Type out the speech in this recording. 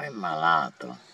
è malato.